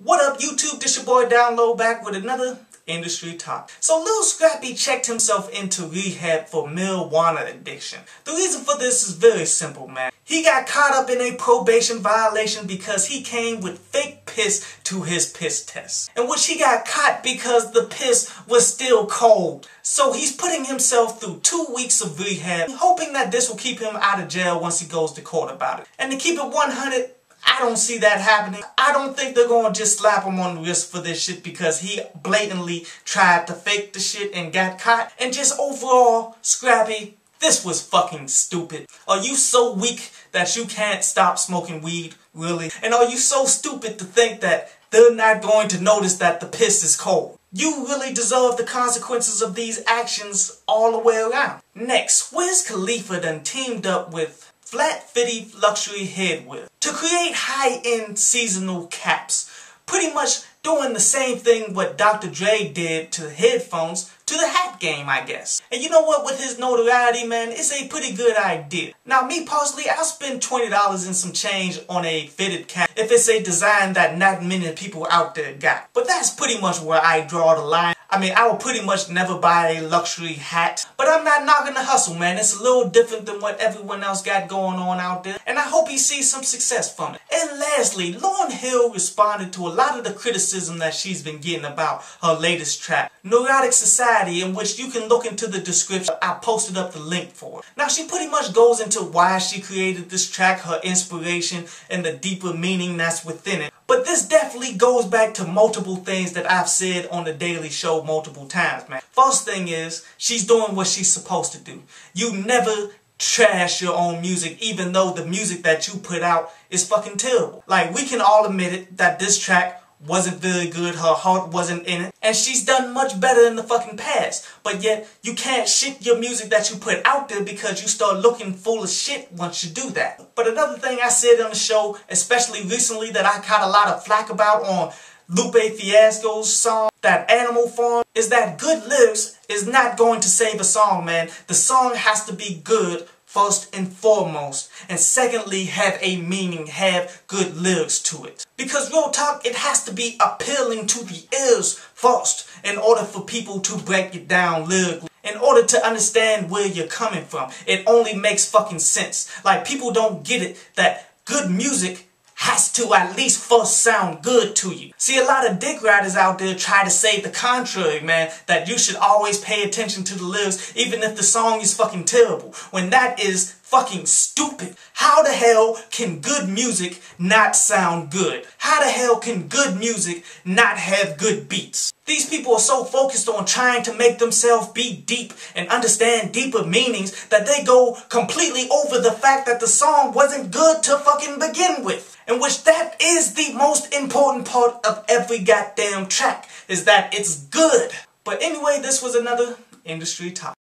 What up YouTube, this your boy Download back with another industry talk. So Lil Scrappy checked himself into rehab for marijuana addiction. The reason for this is very simple man. He got caught up in a probation violation because he came with fake piss to his piss test. In which he got caught because the piss was still cold. So he's putting himself through two weeks of rehab, hoping that this will keep him out of jail once he goes to court about it. And to keep it 100, I don't see that happening. I don't think they're gonna just slap him on the wrist for this shit because he blatantly tried to fake the shit and got caught. And just overall, Scrappy, this was fucking stupid. Are you so weak that you can't stop smoking weed, really? And are you so stupid to think that they're not going to notice that the piss is cold? You really deserve the consequences of these actions all the way around. Next, Wiz Khalifa then teamed up with Flat Fitty Luxury Headwear to create high-end seasonal caps. Pretty much doing the same thing what Dr. Dre did to the headphones to the hat game, I guess. And you know what, with his notoriety, man, it's a pretty good idea. Now, me personally, I'll spend $20 and some change on a fitted cap if it's a design that not many people out there got. But that's pretty much where I draw the line. I mean, I will pretty much never buy a luxury hat, but I'm not knocking the hustle, man. It's a little different than what everyone else got going on out there, and I hope he sees some success from it. And lastly, Lauryn Hill responded to a lot of the criticism that she's been getting about her latest track, Neurotic Society, in which you can look into the description. I posted up the link for it. Now, she pretty much goes into why she created this track, her inspiration, and the deeper meaning that's within it. But this definitely goes back to multiple things that I've said on the Daily Show multiple times, man. First thing is, she's doing what she's supposed to do. You never trash your own music even though the music that you put out is fucking terrible. Like, we can all admit it that this track wasn't very good, her heart wasn't in it, and she's done much better in the fucking past. But yet, you can't shit your music that you put out there because you start looking full of shit once you do that. But another thing I said on the show, especially recently that I caught a lot of flack about on Lupe Fiasco's song, that Animal Farm, is that good lyrics is not going to save a song, man. The song has to be good first and foremost. And secondly, have a meaning, have good lyrics to it. Because real talk, it has to be appealing to the ears first in order for people to break it down lyrically. In order to understand where you're coming from. It only makes fucking sense. Like, people don't get it that good music has to at least first sound good to you. See, a lot of dick riders out there try to say the contrary, man, that you should always pay attention to the lyrics even if the song is fucking terrible, when that is fucking stupid. How the hell can good music not sound good? How the hell can good music not have good beats? These people are so focused on trying to make themselves be deep and understand deeper meanings that they go completely over the fact that the song wasn't good to fucking begin with. In which that is the most important part of every goddamn track, is that it's good. But anyway, this was another industry talk.